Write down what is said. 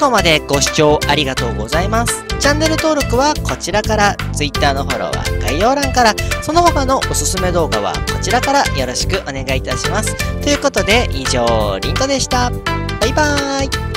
後までご視聴ありがとうございます。チャンネル登録はこちらから、Twitter のフォローは概要欄から、その他のおすすめ動画はこちらからよろしくお願いいたします。ということで、以上、リントでした。バイバーイ。